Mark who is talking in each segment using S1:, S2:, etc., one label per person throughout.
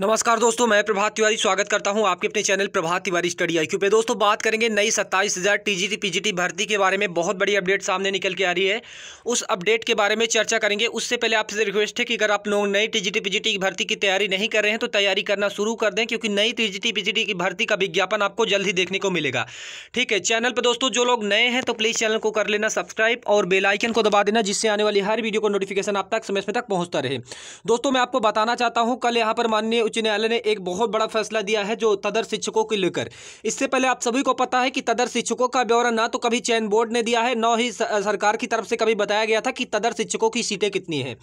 S1: नमस्कार दोस्तों, मैं प्रभात तिवारी स्वागत करता हूँ आपके अपने channel Prabhat Tiwari study IQ पे। दोस्तों, बात करेंगे नई सत्ताईस हज़ार टीजीटी पीजीटी भर्ती के बारे में। बहुत बड़ी अपडेट सामने निकल के आ रही है। उस अपडेट के बारे में चर्चा करेंगे। उससे पहले आपसे रिक्वेस्ट है कि अगर आप लोग नई टीजीटी पीजीटी की भर्ती की तैयारी नहीं कर रहे हैं तो तैयारी करना शुरू कर दें, क्योंकि नई टीजीटी पीजीटी की भर्ती का विज्ञापन आपको जल्द ही देखने को मिलेगा। ठीक है, चैनल पर दोस्तों, जो लोग नए हैं तो प्लीज़ चैनल को कर लेना सब्सक्राइब और बेलाइकन को दबा देना, जिससे आने वाली हर वीडियो को नोटिफिकेशन आप तक समय तक पहुँचता रहे। दोस्तों, मैं आपको बताना चाहता हूँ, कल यहाँ पर माननीय उच्च न्यायालय ने एक बहुत बड़ा फैसला दिया है जो तदर शिक्षकों को लेकर। इससे पहले आप सभी को पता है कि तदर शिक्षकों का ब्यौरा ना तो कभी चयन बोर्ड ने दिया है, न ही सरकार की तरफ़ से कभी बताया गया था कि तदर शिक्षकों की सीटें कितनी हैं।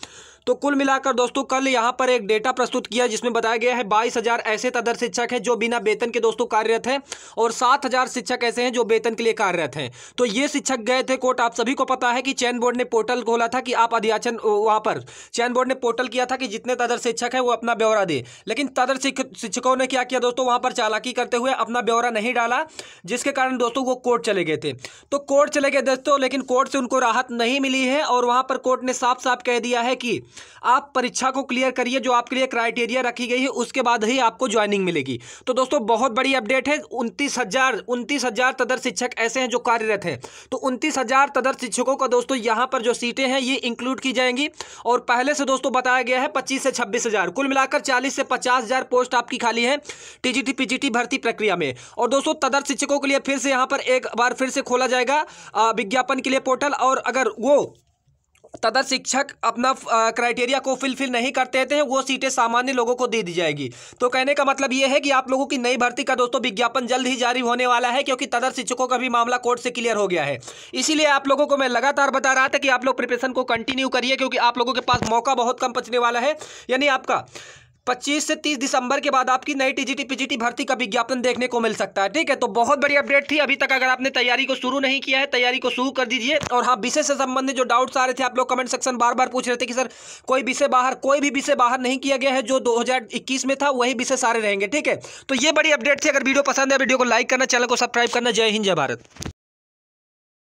S1: तो कुल मिलाकर दोस्तों, कल यहाँ पर एक डेटा प्रस्तुत किया जिसमें बताया गया है बाईस हज़ार ऐसे तदर शिक्षक हैं जो बिना वेतन के दोस्तों कार्यरत हैं और सात हज़ार शिक्षक ऐसे हैं जो वेतन के लिए कार्यरत हैं। तो ये शिक्षक गए थे कोर्ट। आप सभी को पता है कि चयन बोर्ड ने पोर्टल खोला था कि आप अध्याचन वहाँ पर चयन बोर्ड ने पोर्टल किया था कि जितने तदर शिक्षक है वो अपना ब्यौरा दे। लेकिन तदर शिक्षकों ने क्या किया दोस्तों? वहाँ पर चालाकी करते हुए अपना ब्यौरा नहीं डाला, जिसके कारण दोस्तों वो कोर्ट चले गए थे। तो कोर्ट चले गए दोस्तों, लेकिन कोर्ट से उनको राहत नहीं मिली है और वहाँ पर कोर्ट ने साफ़ साफ़ कह दिया है कि आप परीक्षा को क्लियर करिए, जो आपके लिए क्राइटेरिया रखी गई है, उसके बाद ही आपको ज्वाइनिंग मिलेगी। तो दोस्तों, बहुत बड़ी अपडेट है, उनतीस हज़ार उनतीस हज़ार तदर शिक्षक ऐसे हैं जो कार्यरत हैं। तो उनतीस हज़ार तदर शिक्षकों का दोस्तों, यहाँ पर जो सीटें हैं, ये इंक्लूड की जाएँगी। और पहले से दोस्तों, बताया गया है पच्चीस से छब्बीस कुल मिलाकर चालीस से पचास हज़ार पोस्ट आपकी खाली है टीजीटी, पीजीटी भर्ती प्रक्रिया में। और दोस्तों तदर शिक्षकों के लिए फिर से यहाँ पर एक बार फिर से खोला जाएगा विज्ञापन के लिए पोर्टल। और अगर वो तदर शिक्षक अपना क्राइटेरिया को फिलफिल नहीं करते थे वो सीटें सामान्य लोगों को दे दी जाएगी। तो कहने का मतलब ये है कि आप लोगों की नई भर्ती का दोस्तों, विज्ञापन जल्द ही जारी होने वाला है, क्योंकि तदर शिक्षकों का भी मामला कोर्ट से क्लियर हो गया है। इसीलिए आप लोगों को मैं लगातार बता रहा था कि आप लोग प्रिपरेशन को कंटिन्यू करिए, क्योंकि आप लोगों के पास मौका बहुत कम बचने वाला है। यानी आपका पच्चीस से तीस दिसंबर के बाद आपकी नई टीजीटी पीजीटी भर्ती का विज्ञापन देखने को मिल सकता है, ठीक है? तो बहुत बड़ी अपडेट थी। अभी तक अगर आपने तैयारी को शुरू नहीं किया है, तैयारी को शुरू कर दीजिए। और हाँ विषय से संबंधित जो डाउट्स आ रहे थे, आप लोग कमेंट सेक्शन बार बार पूछ रहे थे कि, सर, कोई विषय बाहर, कोई भी विषय बाहर नहीं किया गया है जो दो हज़ार इक्कीस में था, वही विषय सारे रहेंगे। ठीक है? तो ये बड़ी अपडेट थी। अगर वीडियो पसंद है, वीडियो को लाइक करना, चैनल को सब्सक्राइब करना। जय हिंद, जय भारत।